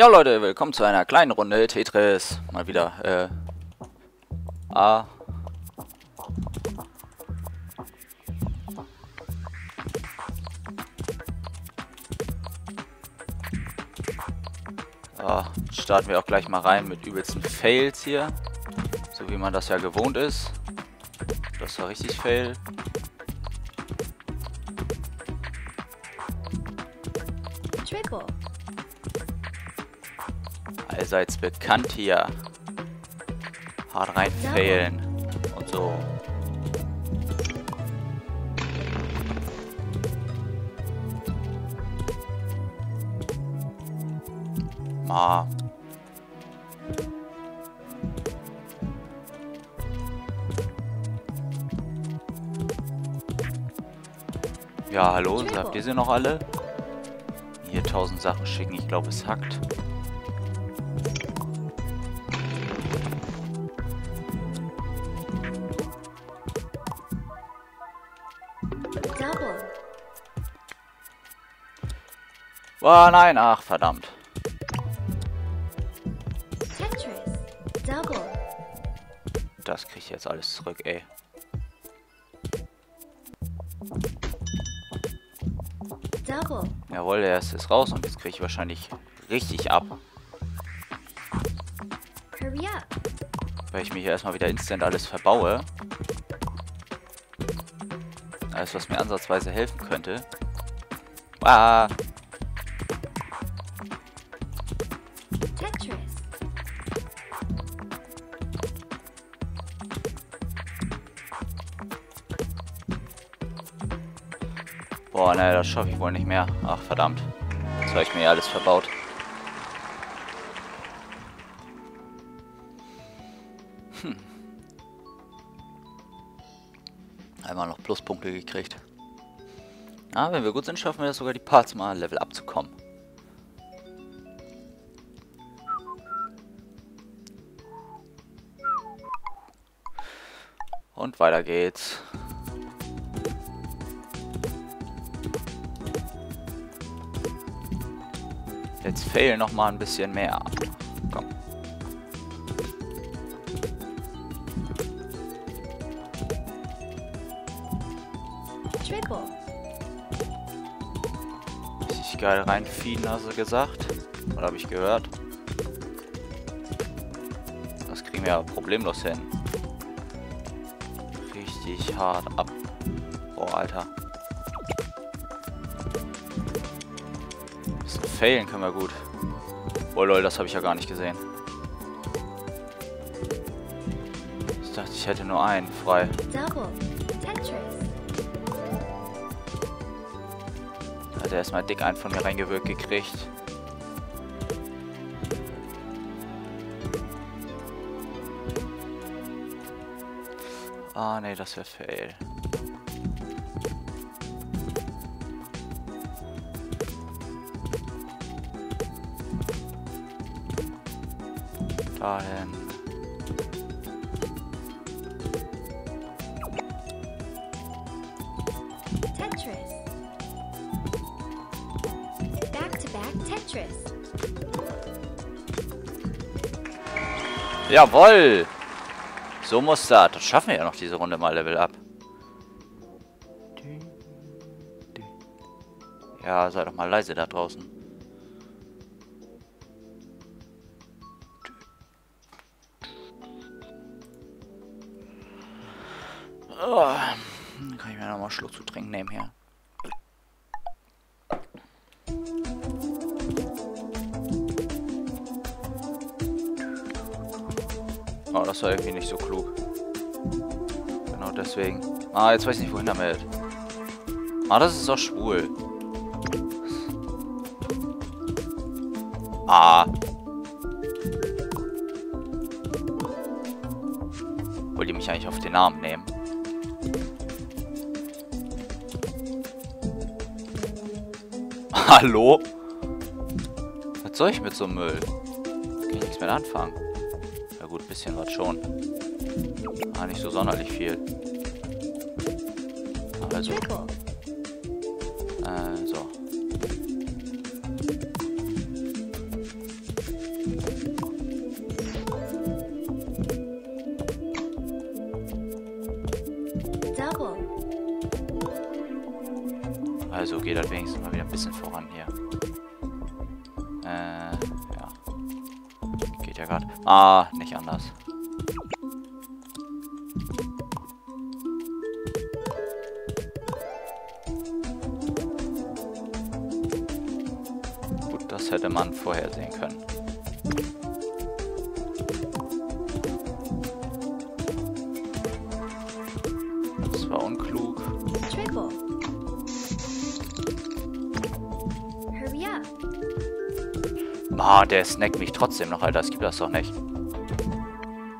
Ja Leute, willkommen zu einer kleinen Runde Tetris. Mal wieder, äh... A. So, starten wir auch gleich mal rein mit übelsten Fails hier. So wie man das ja gewohnt ist. Das war richtig Fail. Triple. Allseits bekannt hier. Hart rein failen. Und so. Ma. Ja, hallo, habt ihr sie noch alle? Hier tausend Sachen schicken, ich glaube es hackt. Oh nein, ach verdammt. Das krieg ich jetzt alles zurück, ey. Jawohl, der erste ist raus und jetzt kriege ich wahrscheinlich richtig ab. Weil ich mir hier erstmal wieder instant alles verbaue. Alles, was mir ansatzweise helfen könnte. Ah, boah, ne, das schaffe ich wohl nicht mehr. Ach, verdammt. Jetzt habe ich mir ja alles verbaut. Hm. Einmal noch Pluspunkte gekriegt. Ah, wenn wir gut sind, schaffen wir das sogar die Parts mal Level abzukommen. Und weiter geht's. Jetzt fehlen noch mal ein bisschen mehr. Komm. Triple. Richtig geil reinfieden, hast du gesagt. Oder habe ich gehört? Das kriegen wir ja problemlos hin. Richtig hart ab. Boah, Alter. Failen können wir gut. Oh lol, das habe ich ja gar nicht gesehen. Ich dachte, ich hätte nur einen frei. Da hat er erstmal dick einen von mir reingewirkt gekriegt. Ah, nee, das wäre fail. Dahin. Tetris. Back to back Tetris. Jawoll! So muss das. Das schaffen wir ja noch diese Runde mal Level up. Ja, sei doch mal leise da draußen. Oh, dann kann ich mir nochmal einen Schluck zu trinken nehmen hier. Oh, das war irgendwie nicht so klug. Genau deswegen. Ah, jetzt weiß ich nicht, wohin damit. Ah, das ist doch schwul. Ah. Wollt ihr mich eigentlich auf den Arm nehmen? Hallo? Was soll ich mit so einem Müll? Kann ich nichts mehr anfangen. Ja gut, bisschen was schon. Ah, nicht so sonderlich viel. Also, äh, so. Ein bisschen voran hier. Äh, ja. Geht ja gerade. Ah, nicht anders. Gut, das hätte man vorhersehen können. Das war unklug. Triple. Ah, der snackt mich trotzdem noch, Alter. Das gibt das doch nicht.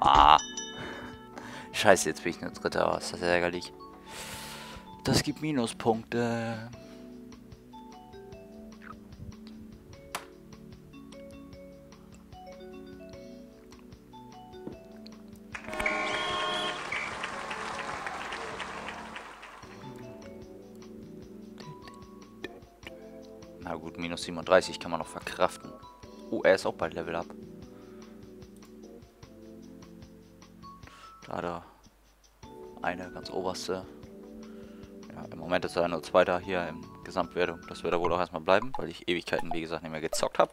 Ah. Scheiße, jetzt bin ich nur Dritter. Oh, ist das ärgerlich. Das gibt Minuspunkte. Na gut, minus 37 kann man noch verkraften. Oh, er ist auch bald Level Up. Da hat er eine ganz oberste. Ja, im Moment ist er nur Zweiter hier in Gesamtwertung. Das wird er wohl auch erstmal bleiben, weil ich Ewigkeiten, wie gesagt, nicht mehr gezockt habe.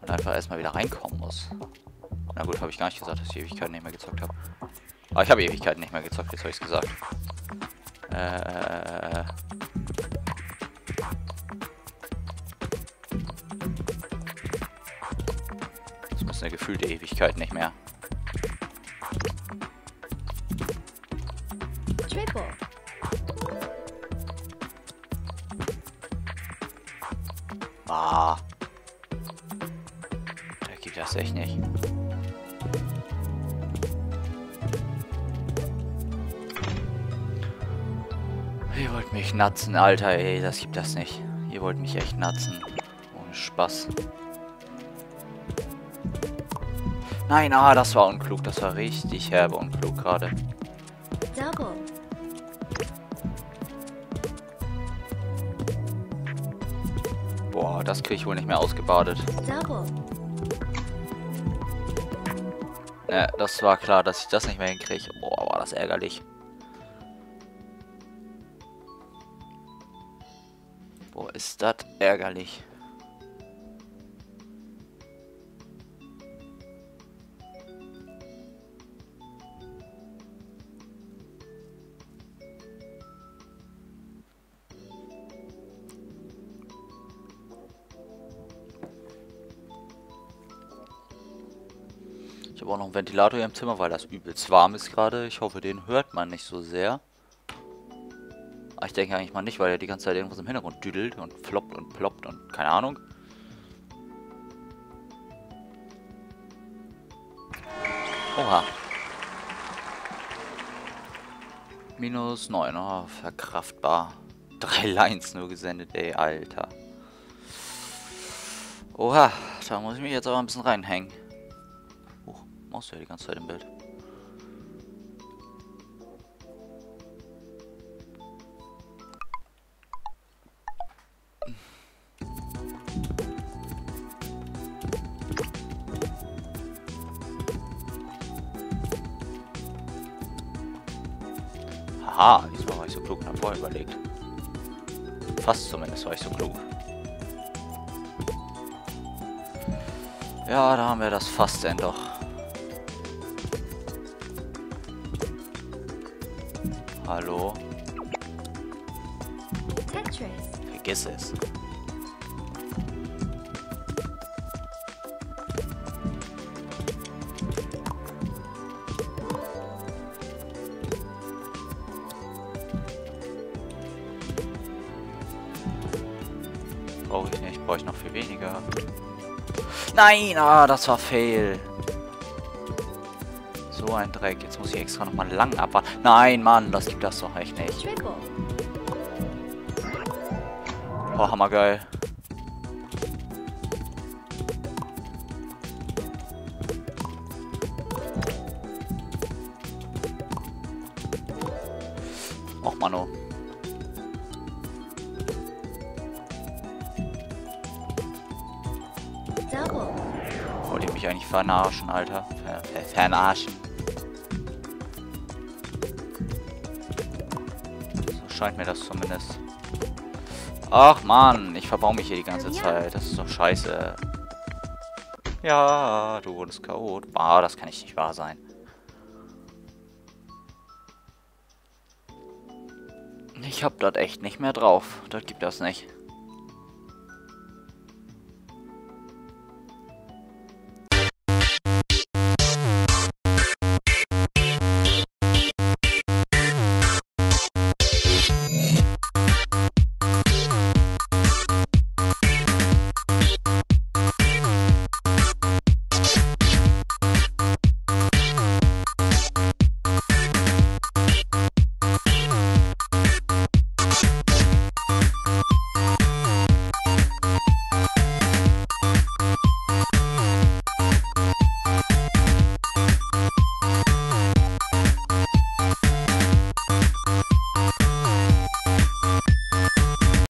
Und einfach erstmal wieder reinkommen muss. Na gut, habe ich gar nicht gesagt, dass ich Ewigkeiten nicht mehr gezockt habe. Aber ich habe Ewigkeiten nicht mehr gezockt, jetzt habe ich es gesagt. Äh... eine gefühlte Ewigkeit nicht mehr. Triple. Ah. Da geht das echt nicht. Ihr wollt mich natzen, Alter, ey, das gibt das nicht. Ihr wollt mich echt natzen. Ohne Spaß. Nein, ah, das war unklug. Das war richtig herbe unklug gerade. Boah, das kriege ich wohl nicht mehr ausgebadet. Double. Ne, das war klar, dass ich das nicht mehr hinkriege. Boah, war das ärgerlich. Boah, ist das ärgerlich. Ich habe auch noch einen Ventilator hier im Zimmer, weil das übelst warm ist gerade. Ich hoffe, den hört man nicht so sehr. Aber ich denke eigentlich mal nicht, weil er die ganze Zeit irgendwas im Hintergrund düdelt und floppt und ploppt und keine Ahnung. Oha. Minus 9, oh, verkraftbar. Drei Lines nur gesendet, ey, Alter. Oha, da muss ich mich jetzt aber ein bisschen reinhängen. Maus ja die ganze Zeit im Bild. Haha, diesmal war ich so klug und hab vorher überlegt. Fast zumindest war ich so klug. Ja, da haben wir das fast denn doch. Hallo? Tetris. Vergiss es. Brauche ich nicht, brauche ich noch viel weniger. Nein, ah, das war fail. So ein Dreck. Jetzt muss ich extra nochmal lang abwarten. Nein, Mann, das gibt das doch echt nicht. Oh, hammergeil. Och, Mano. Wollte ich mich eigentlich vernarschen, Alter. Ver ver vernarschen. Scheint mir das zumindest. Ach man, ich verbau mich hier die ganze Zeit. Das ist doch scheiße. Ja, du wurdest Chaot. Ah, das kann nicht nicht wahr sein. Ich hab dort echt nicht mehr drauf. Dort gibt das nicht.